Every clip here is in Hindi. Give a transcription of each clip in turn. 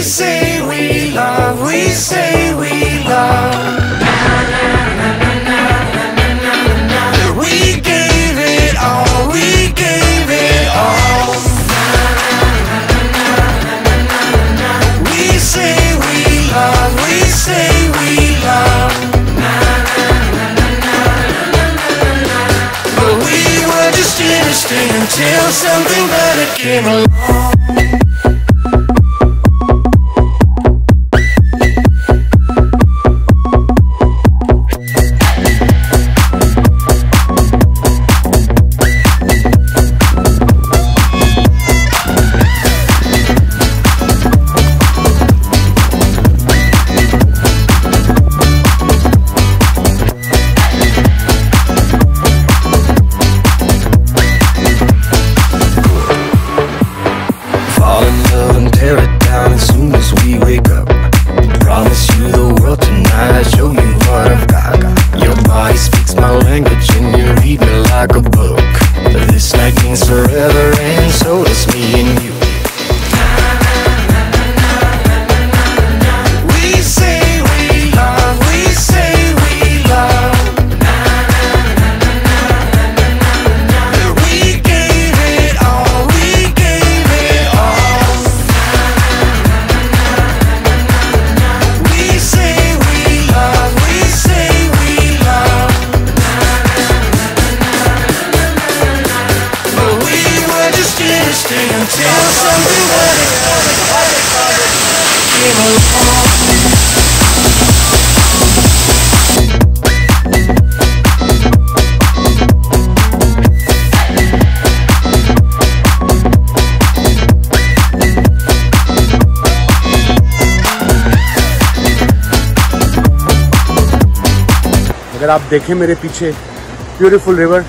we say we love, we say we love. we say we love. But we were just innocent Until something better came along and so does me and अगर आप देखें मेरे पीछे ब्यूटीफुल रिवर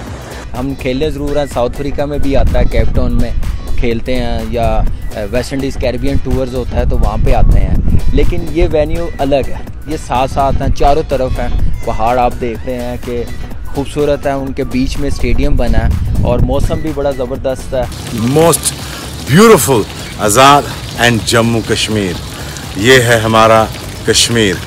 हम खेलने ज़रूर हैं साउथ अफ्रीका में भी आता है केप टाउन में। खेलते हैं या वेस्ट इंडीज़ कैरिबियन टूर्स होता है तो वहाँ पे आते हैं। लेकिन ये वेन्यू अलग है। ये साथ साथ हैं, चारों तरफ़ हैं। पहाड़ आप देख रहे हैं कि खूबसूरत है, उनके बीच में स्टेडियम बना है और मौसम भी बड़ा ज़बरदस्त है। Most beautiful Azad and Jammu Kashmir ये है हमारा कश्मीर।